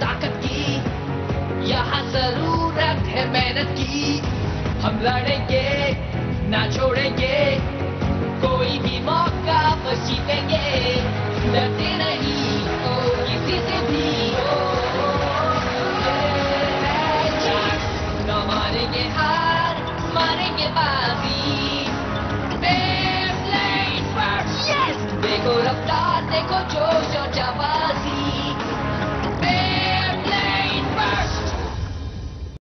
ताकत की। यहाँ ज़रूरत है मेहनत की। हम लड़ेंगे ना छोड़ेंगे। कोई भी मौका पर देंगे डरते नहीं ओ किसी से भी। ओ, ना मारेंगे हार मारेंगे बाजी। देखो रफ्तार देखो जोश और